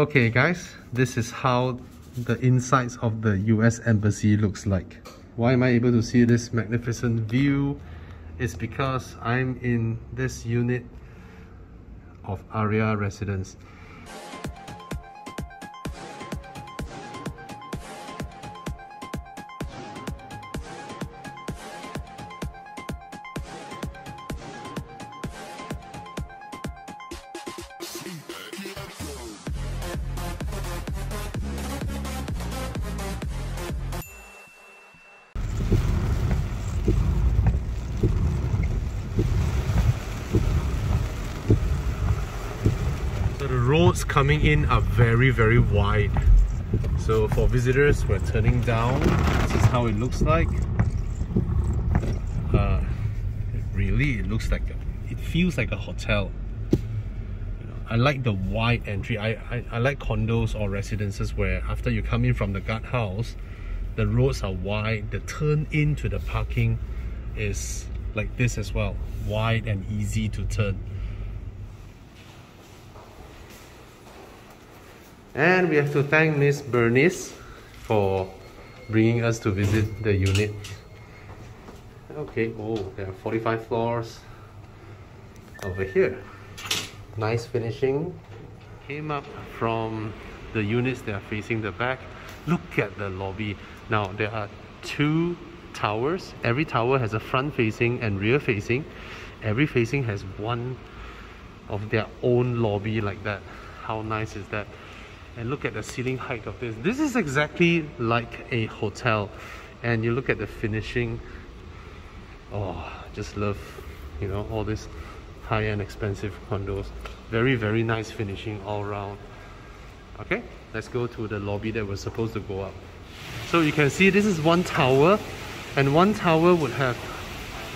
Okay guys, this is how the insides of the US Embassy looks like. Why am I able to see this magnificent view? It's because I'm in this unit of Aria Residence. In are very very wide. So for visitors, we're turning down. This is how it looks like. Uh, really, it looks like a, it feels like a hotel. I like the wide entry. I, I I like condos or residences where after you come in from the guardhouse, the roads are wide. The turn into the parking is like this as well, wide and easy to turn. And we have to thank Miss Bernice for bringing us to visit the unit. Okay, oh, there are 45 floors over here. Nice finishing. Came up from the units that are facing the back. Look at the lobby. Now, there are two towers. Every tower has a front facing and rear facing. Every facing has one of their own lobby like that. How nice is that? And look at the ceiling height of this. This is exactly like a hotel. And you look at the finishing. Oh just love you know all these high-end expensive condos. Very very nice finishing all around okay let's go to the lobby that we're supposed to go up. So you can see this is one tower and one tower would have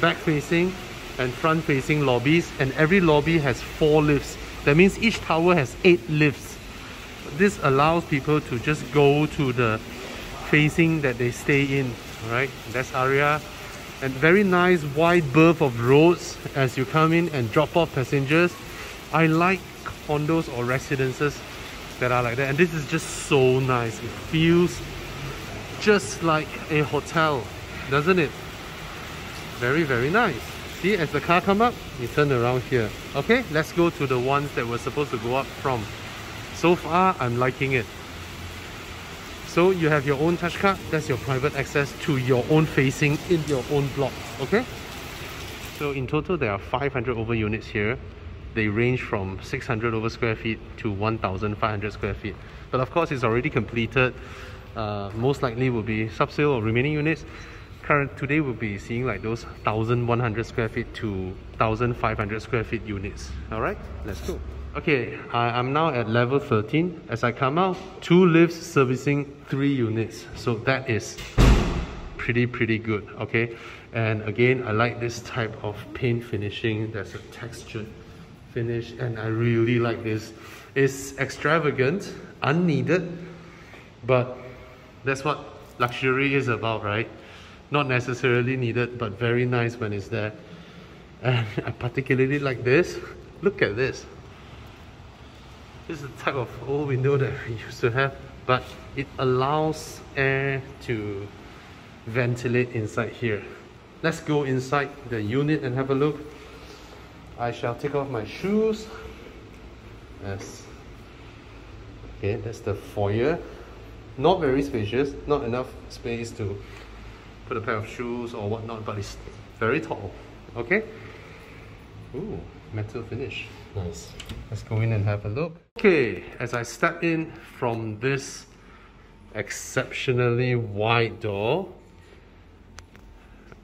back facing and front facing lobbies and every lobby has four lifts. That means each tower has eight lifts this allows people to just go to the facing that they stay in right? That's area. And very nice wide berth of roads as you come in and drop off passengers. I like condos or residences that are like that. And this is just so nice. It feels just like a hotel doesn't it? Very very nice. See as the car come up you turn around here. Okay let's go to the ones that we're supposed to go up from so far I'm liking it. So you have your own touch card that's your private access to your own facing in your own block okay? So in total there are 500 over units here. They range from 600 over square feet to 1500 square feet. But of course it's already completed. Uh, most likely will be sub-sale or remaining units. Current today we'll be seeing like those 1100 square feet to 1500 square feet units. All right let's go Okay, I, am now at level 13. As I come out, two lifts servicing three units. So that is pretty, pretty good, okay? And again, I like this type of paint finishing. There's a textured finish and I really like this. It's extravagant, unneeded, but that's what luxury is about, right? Not necessarily needed, but very nice when it's there. And I particularly like this. Look at this. This is the type of old window that we used to have, but it allows air to ventilate inside here. Let's go inside the unit and have a look. I shall take off my shoes. Yes. Okay, that's the foyer. Not very spacious, not enough space to put a pair of shoes or whatnot, but it's very tall. Okay? Ooh, metal finish. Nice. Let's go in and have a look. Okay, as I step in from this exceptionally wide door,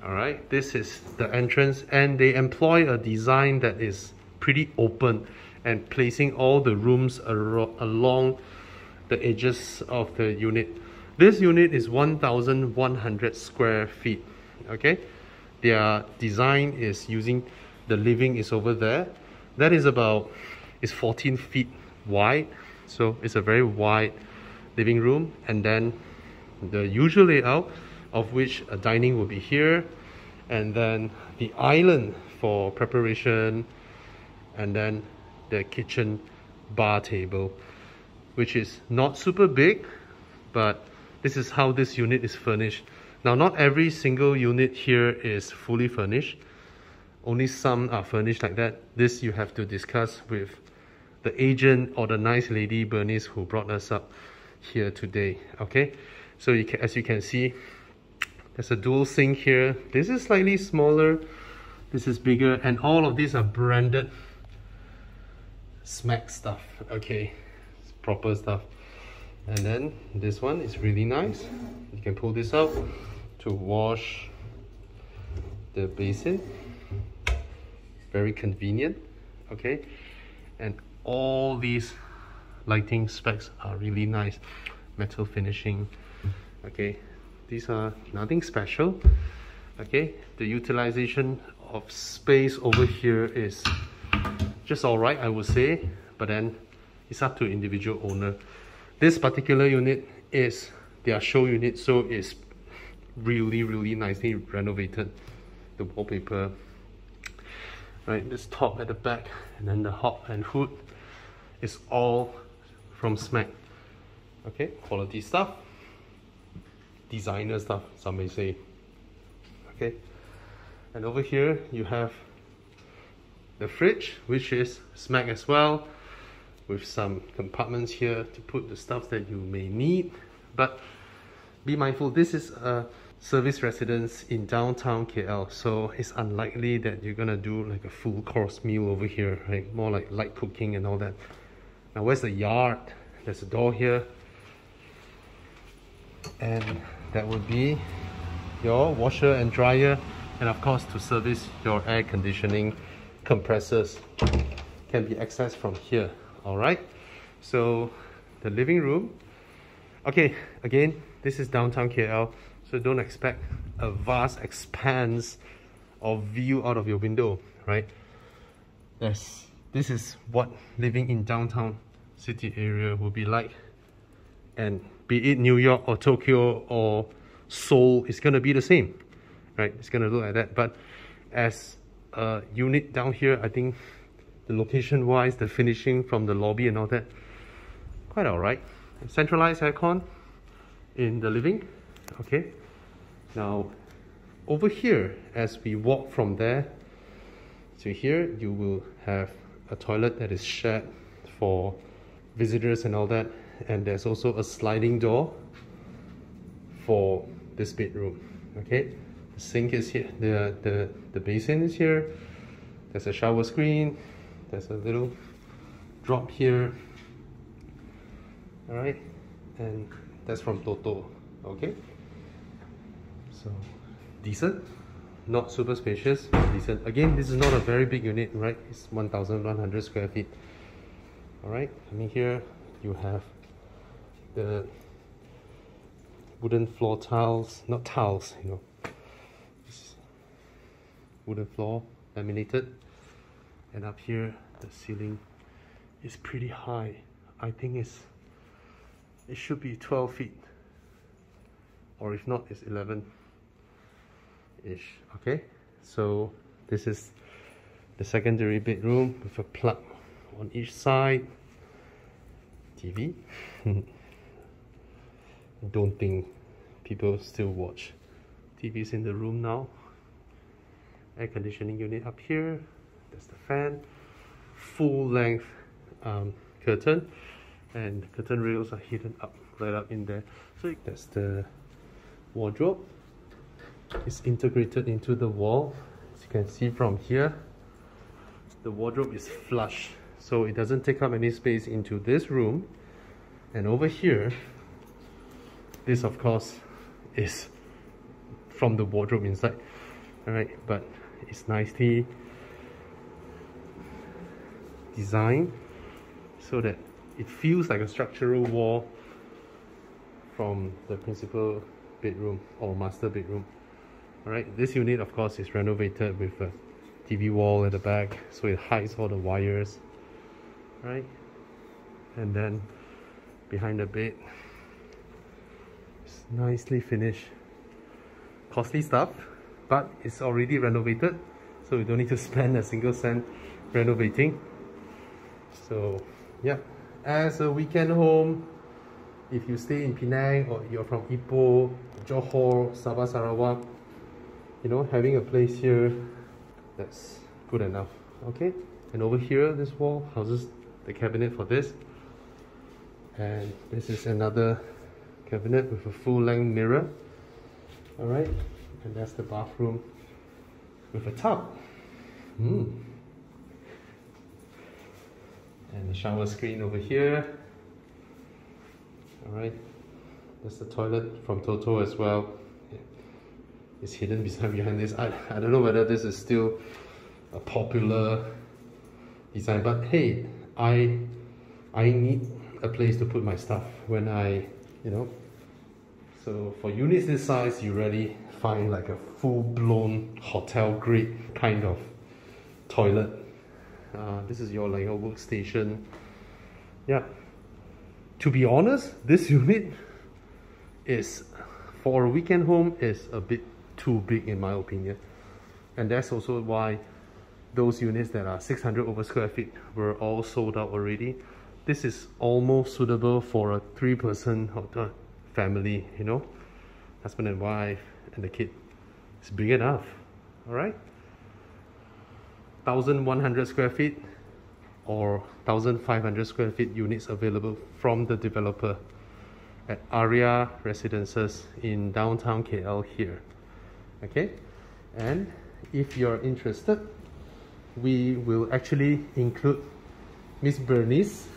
all right, this is the entrance and they employ a design that is pretty open and placing all the rooms along the edges of the unit. This unit is 1,100 square feet, okay? Their design is using, the living is over there that is about is 14 feet wide so it's a very wide living room and then the usual layout of which a dining will be here and then the island for preparation and then the kitchen bar table which is not super big, but this is how this unit is furnished. Now, not every single unit here is fully furnished. Only some are furnished like that. This you have to discuss with the agent or the nice lady Bernice who brought us up here today. Okay, so you can, as you can see, there's a dual sink here. This is slightly smaller. This is bigger, and all of these are branded SMEG stuff. Okay, it's proper stuff. And then this one is really nice. You can pull this out to wash the basin very convenient okay and all these lighting specs are really nice. Metal finishing. Okay these are nothing special. Okay the utilization of space over here is just all right I would say but then it's up to individual owner. This particular unit is their show unit so it's really really nicely renovated. The wallpaper right? This top at the back and then the hop and hood is all from SMEG. Okay quality stuff. Designer stuff some may say. Okay. And over here you have the fridge which is SMEG as well with some compartments here to put the stuff that you may need. But be mindful this is a service residence in downtown KL so it's unlikely that you're gonna do like a full course meal over here right? More like light cooking and all that. Now where's the yard? There's a door here. And that would be your washer and dryer and of course to service your air conditioning compressors. Can be accessed from here all right? So the living room. Okay again this is downtown KL so don't expect a vast expanse of view out of your window, right? Yes, this is what living in downtown city area will be like. And be it New York or Tokyo or Seoul, it's gonna be the same, right? It's gonna look like that. But as a unit down here, I think the location wise, the finishing from the lobby and all that, quite alright. Centralized aircon in the living, okay? Now, over here, as we walk from there to here, you will have a toilet that is shared for visitors and all that. And there's also a sliding door for this bedroom, okay? The sink is here, the, the, the basin is here. There's a shower screen. There's a little drop here. All right, and that's from Toto, okay? So decent. Not super spacious decent. Again this is not a very big unit right? It's 1100 square feet. All right I mean here you have the wooden floor tiles not tiles you know. Wooden floor laminated. And up here the ceiling is pretty high. I think it's it should be 12 feet. Or if not it's 11 ish okay? So this is the secondary bedroom with a plug on each side. TV don't think people still watch TVs in the room now. Air conditioning unit up here. That's the fan. Full length um, curtain. And curtain rails are hidden up right up in there. So that's the wardrobe is integrated into the wall. As you can see from here the wardrobe is flush. So it doesn't take up any space into this room. And over here this of course is from the wardrobe inside. All right but it's nicely designed so that it feels like a structural wall from the principal bedroom or master bedroom Alright, this unit of course is renovated with a TV wall at the back so it hides all the wires. Right? And then behind the bed it's nicely finished. Costly stuff, but it's already renovated so we don't need to spend a single cent renovating. So yeah, as a weekend home, if you stay in Penang or you're from Ipoh, Johor, Sabah, Sarawak, you know, having a place here, that's good enough. Okay, and over here, this wall houses the cabinet for this. And this is another cabinet with a full-length mirror. Alright, and that's the bathroom with a tub. Mm. And the shower screen over here. Alright, there's the toilet from Toto as well. It's hidden behind this. I, I don't know whether this is still a popular design, but hey, I I need a place to put my stuff when I, you know. So for units this size, you really find like a full-blown hotel grade kind of toilet. Uh, this is your like your workstation. Yeah. To be honest, this unit is for a weekend home is a bit too big in my opinion. And that's also why those units that are 600 over square feet were all sold out already. This is almost suitable for a three person uh, family, you know, husband and wife and the kid. It's big enough, all right? 1100 square feet or 1500 square feet units available from the developer at Aria Residences in downtown KL here. Okay, and if you're interested, we will actually include Miss Bernice,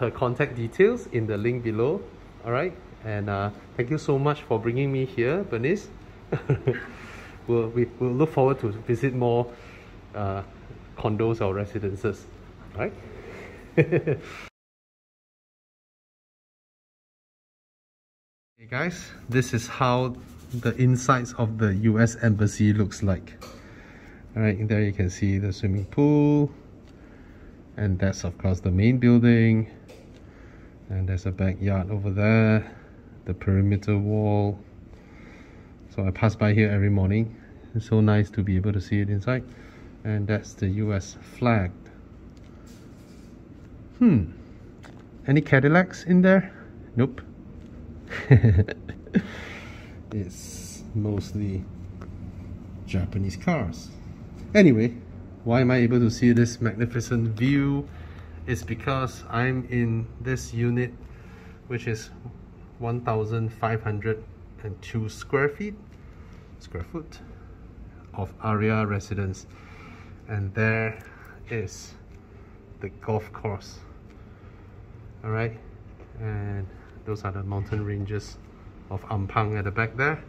her contact details in the link below. All right, and uh, thank you so much for bringing me here, Bernice. we'll, we, will look forward to visit more uh, condos or residences. All right. hey guys, this is how the insides of the US Embassy looks like. Alright, there you can see the swimming pool. And that's of course the main building. And there's a backyard over there. The perimeter wall. So I pass by here every morning. It's so nice to be able to see it inside. And that's the US flag. Hmm. Any Cadillacs in there? Nope. it's mostly Japanese cars. Anyway, why am I able to see this magnificent view? It's because I'm in this unit which is 1,502 square feet, square foot of Aria residence. And there is the golf course. Alright, and those are the mountain ranges of Ampang at the back there.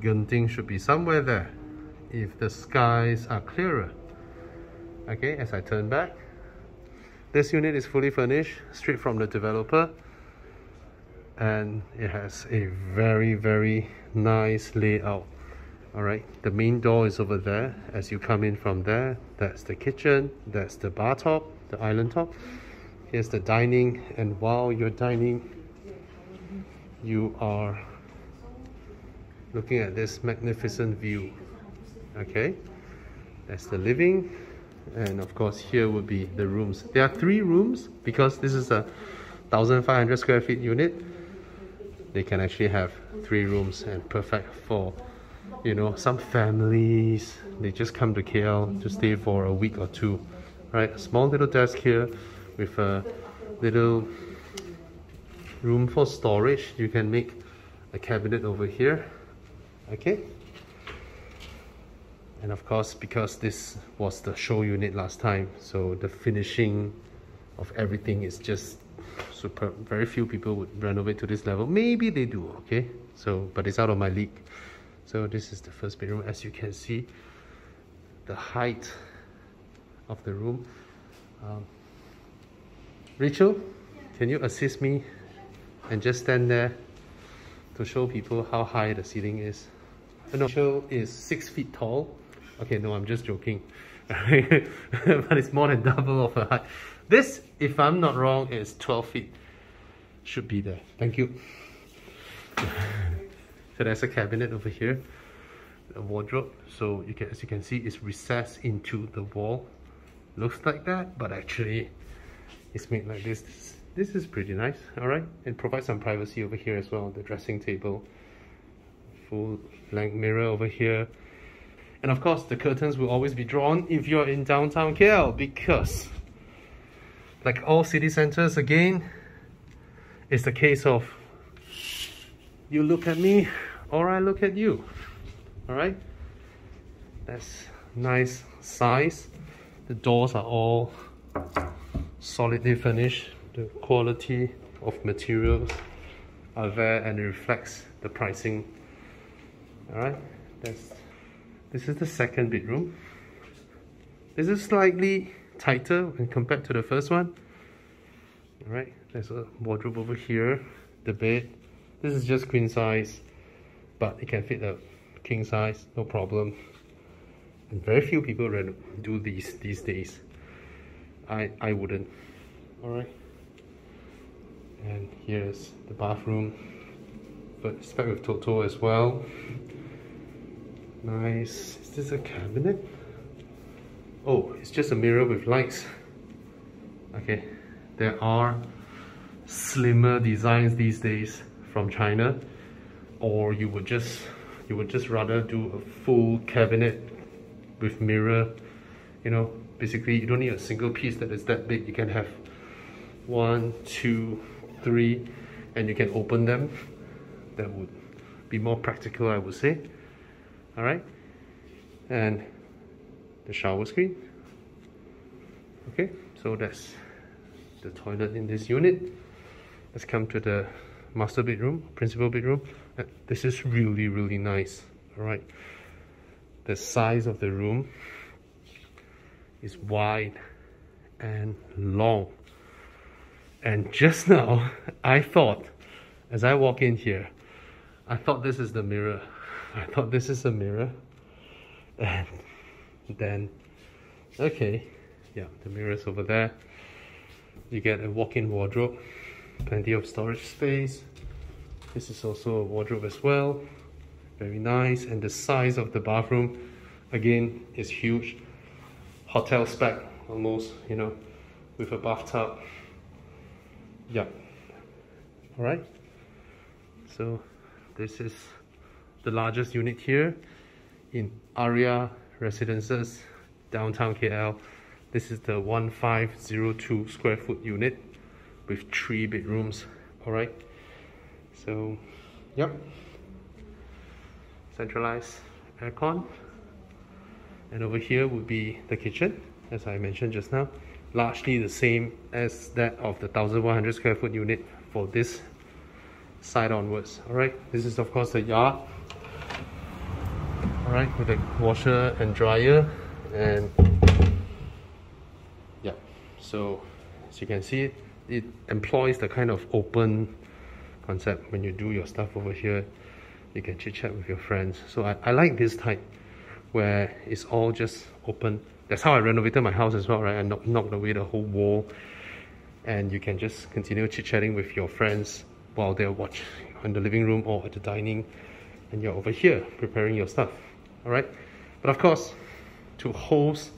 Genting should be somewhere there if the skies are clearer. Okay, as I turn back, this unit is fully furnished straight from the developer and it has a very very nice layout all right the main door is over there as you come in from there that's the kitchen that's the bar top the island top here's the dining and while you're dining you are looking at this magnificent view okay? That's the living and of course here would be the rooms. There are three rooms because this is a 1500 square feet unit they can actually have three rooms and perfect for you know some families. They just come to KL to stay for a week or two right? A small little desk here with a little room for storage. You can make a cabinet over here. Okay. And of course because this was the show unit last time so the finishing of everything is just super. Very few people would renovate to this level. Maybe they do okay? So but it's out of my league. So this is the first bedroom. As you can see the height of the room. Um, Rachel can you assist me and just stand there to show people how high the ceiling is uh, no, Rachel is six feet tall Okay, no, I'm just joking. but it's more than double of her height. This, if I'm not wrong, is 12 feet. Should be there. Thank you. so there's a cabinet over here, a wardrobe. So you can, as you can see, it's recessed into the wall. Looks like that, but actually, it's made like this. This is pretty nice all right? And provide some privacy over here as well the dressing table full length mirror over here. And of course the curtains will always be drawn if you're in downtown KL because like all city centers again it's the case of you look at me or I look at you all right? That's nice size. The doors are all solidly finished the quality of materials are there and it reflects the pricing. All right that's this is the second bedroom. This is slightly tighter when compared to the first one. All right there's a wardrobe over here the bed. This is just queen size but it can fit a king size no problem. And very few people do these these days. I i wouldn't. All right and here's the bathroom. But it's spec with Toto as well. Nice. Is this a cabinet? Oh it's just a mirror with lights. Okay. There are slimmer designs these days from China. Or you would just you would just rather do a full cabinet with mirror. You know basically you don't need a single piece that is that big. You can have one two three and you can open them. That would be more practical I would say. Alright and the shower screen. Okay so that's the toilet in this unit. Let's come to the master bedroom principal bedroom. Uh, this is really really nice. All right? The size of the room is wide and long and just now, I thought, as I walk in here, I thought this is the mirror. I thought this is a mirror. And then, okay, yeah, the mirror's over there. You get a walk-in wardrobe, plenty of storage space. This is also a wardrobe as well. Very nice. And the size of the bathroom, again, is huge. Hotel spec, almost, you know, with a bathtub yeah. All right. So this is the largest unit here in Aria Residences downtown KL this is the 1502 square foot unit with three bedrooms. All right. So yep. Centralized aircon. And over here would be the kitchen as I mentioned just now largely the same as that of the 1100 square foot unit for this side onwards. All right this is of course the yard. All right with the washer and dryer and yeah so as you can see it employs the kind of open concept. When you do your stuff over here you can chit chat with your friends. So I, I like this type where it's all just open that's how I renovated my house as well, right? I knock, knocked away the whole wall and you can just continue chit-chatting with your friends while they're watching in the living room or at the dining and you're over here preparing your stuff, all right? But of course, to host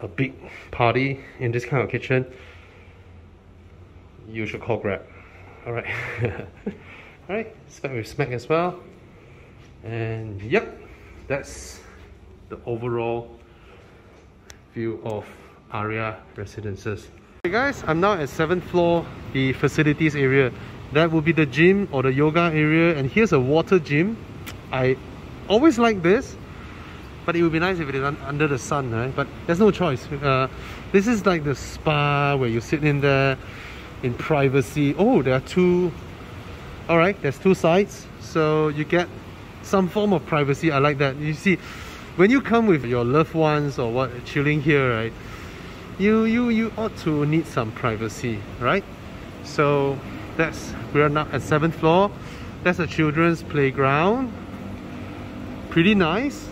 a big party in this kind of kitchen, you should call Grab, all right? all right, spec with SMEG as well. And yep, that's the overall view of Aria Residences. Hey guys, I'm now at 7th floor, the facilities area. That will be the gym or the yoga area and here's a water gym. I always like this, but it would be nice if it is un under the sun, right? But there's no choice. Uh, this is like the spa where you sit in there in privacy. Oh, there are two, all right, there's two sides. So you get some form of privacy. I like that. You see, when you come with your loved ones or what chilling here right you you you ought to need some privacy right? So that's we're now at seventh floor. That's a children's playground. Pretty nice.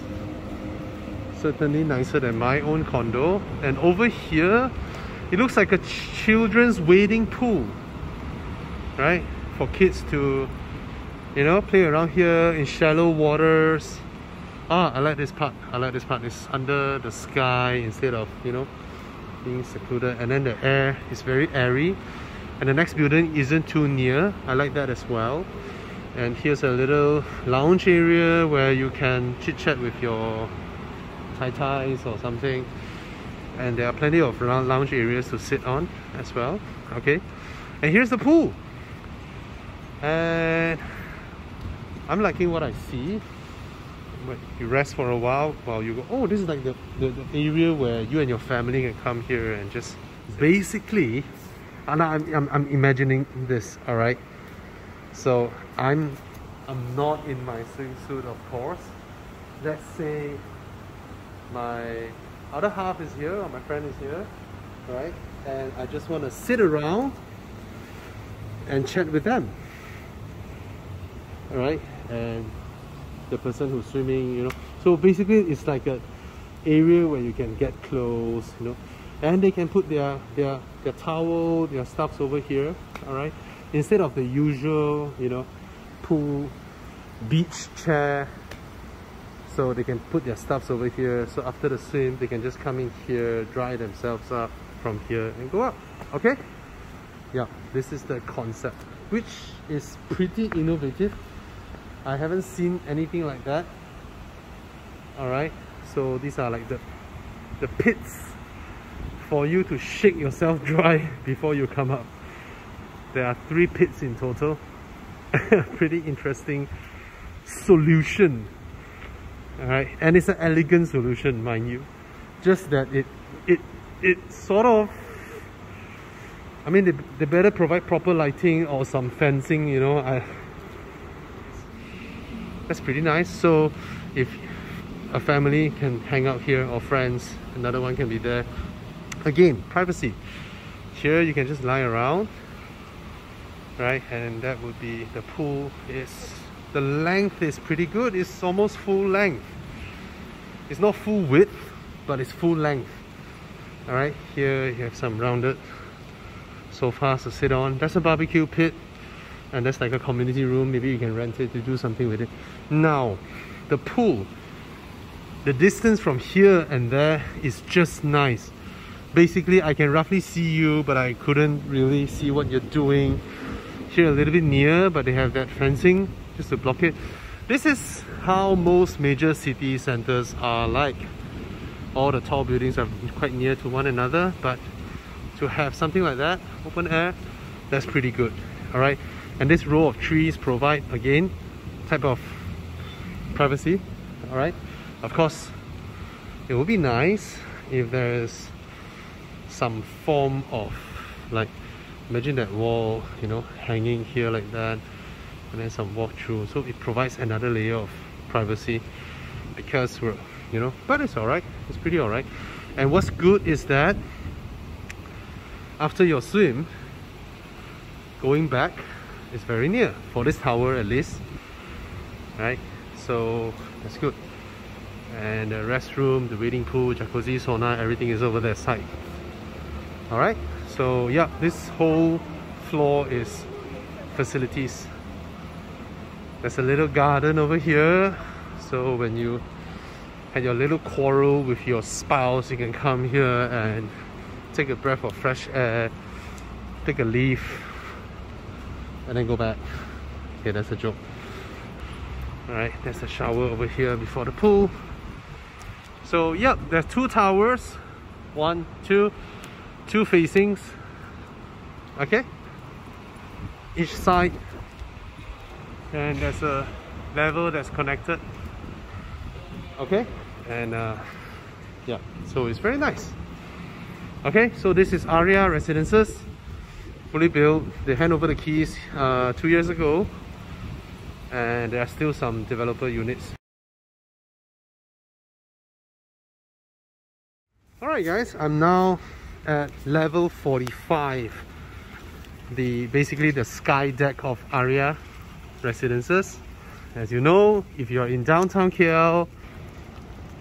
Certainly nicer than my own condo. And over here it looks like a children's wading pool right? For kids to you know play around here in shallow waters Ah, I like this part. I like this part. It's under the sky instead of, you know, being secluded. And then the air is very airy. And the next building isn't too near. I like that as well. And here's a little lounge area where you can chit chat with your tai tais or something. And there are plenty of lounge areas to sit on as well. Okay. And here's the pool. And I'm liking what I see you rest for a while while you go oh this is like the, the, the area where you and your family can come here and just basically and I'm, I'm, I'm imagining this all right? So I'm I'm not in my swimsuit of course. Let's say my other half is here or my friend is here right? And I just want to sit around and chat with them all right? And the person who's swimming you know. So basically it's like a area where you can get close you know. And they can put their their their towel their stuffs over here all right? Instead of the usual you know pool beach chair. So they can put their stuffs over here. So after the swim they can just come in here dry themselves up from here and go up okay? Yeah this is the concept which is pretty innovative I haven't seen anything like that. All right so these are like the the pits for you to shake yourself dry before you come up. There are three pits in total. Pretty interesting solution. All right and it's an elegant solution mind you. Just that it it it sort of I mean they, they better provide proper lighting or some fencing you know. I that's pretty nice. So if a family can hang out here or friends another one can be there. Again privacy. Here you can just lie around right? And that would be the pool is the length is pretty good. It's almost full length. It's not full width but it's full length. All right here you have some rounded sofas to sit on. That's a barbecue pit and that's like a community room maybe you can rent it to do something with it. Now the pool the distance from here and there is just nice. Basically I can roughly see you but I couldn't really see what you're doing. Here a little bit near but they have that fencing just to block it. This is how most major city centers are like. All the tall buildings are quite near to one another but to have something like that open air that's pretty good all right and this row of trees provide again type of privacy all right? Of course it would be nice if there's some form of like imagine that wall you know hanging here like that and then some walk through so it provides another layer of privacy because we're you know but it's all right. It's pretty all right. And what's good is that after your swim going back is very near for this tower at least right? So that's good. And the restroom the wading pool jacuzzi sauna everything is over that side. All right so yeah this whole floor is facilities. There's a little garden over here. So when you had your little quarrel with your spouse you can come here and take a breath of fresh air take a leaf and then go back. Okay that's a joke all right there's a shower over here before the pool. So yep there's two towers. One two two facings. Okay? Each side. And there's a level that's connected. Okay? And uh, yeah so it's very nice. Okay so this is Aria Residences fully built. They hand over the keys uh, two years ago and there are still some developer units. Alright guys, I'm now at level 45 the basically the sky deck of Aria residences as you know if you're in downtown KL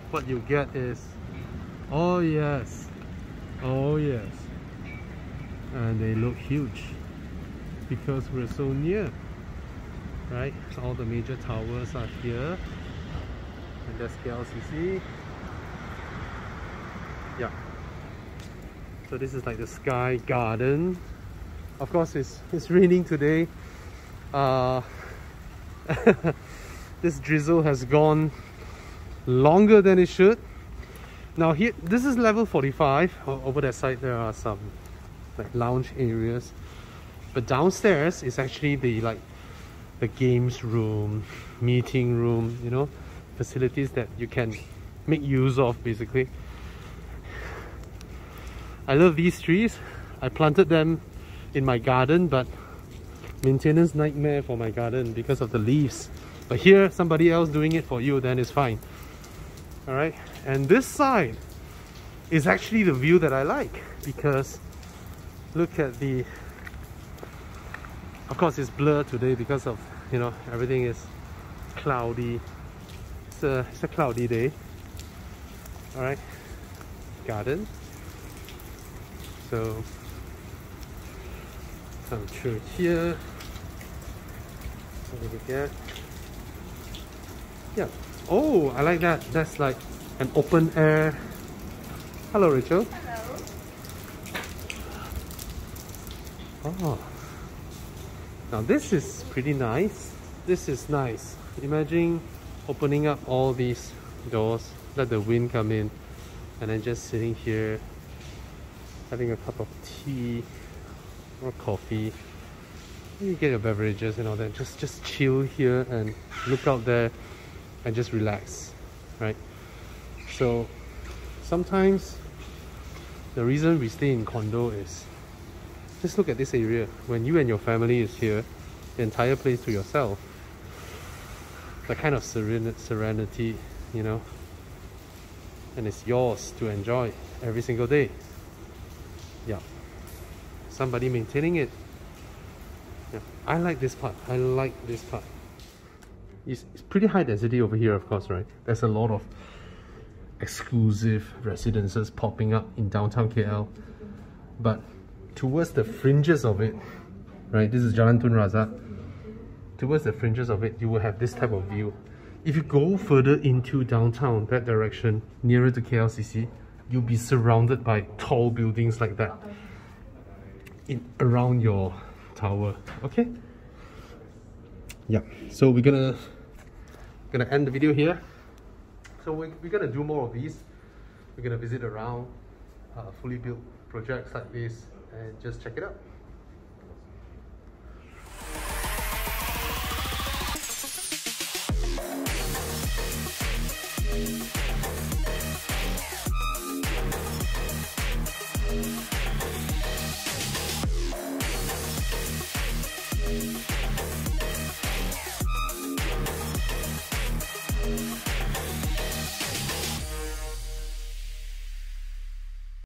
what you get is oh yes oh yes and they look huge because we're so near right all the major towers are here and that's KLCC yeah So this is like the sky garden. Of course, it's it's raining today. Uh, this drizzle has gone longer than it should. Now here, this is level 45. Over that side, there are some like lounge areas. But downstairs is actually the like the games room, meeting room, you know, facilities that you can make use of basically. I love these trees. I planted them in my garden, but maintenance nightmare for my garden because of the leaves. But here, somebody else doing it for you, then it's fine. All right, and this side is actually the view that I like because look at the of course it's blurred today because of you know everything is cloudy. It's a, it's a cloudy day. All right. Garden. So come through here. What do we get? Yeah. Oh i like that. That's like an open air. Hello rachel oh now this is pretty nice. This is nice. Imagine opening up all these doors, let the wind come in, and then just sitting here, having a cup of tea or coffee. You get your beverages and all that. Just just chill here and look out there and just relax, right? So sometimes the reason we stay in condo is just look at this area. When you and your family is here, the entire place to yourself. The kind of seren serenity, you know. And it's yours to enjoy every single day. Yeah. Somebody maintaining it. Yeah. I like this part. I like this part. It's, it's pretty high density over here, of course, right? There's a lot of exclusive residences popping up in downtown KL. But towards the fringes of it, right? This is Jalan Tun Razak. Towards the fringes of it, you will have this type of view. If you go further into downtown, that direction, nearer to KLCC, you'll be surrounded by tall buildings like that in around your tower. Okay? Yeah. So we're gonna gonna end the video here. So we're, we're gonna do more of these. We're gonna visit around uh, fully built projects like this and just check it out.